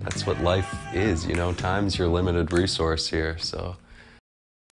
That's what life is, you know? Time's your limited resource here, so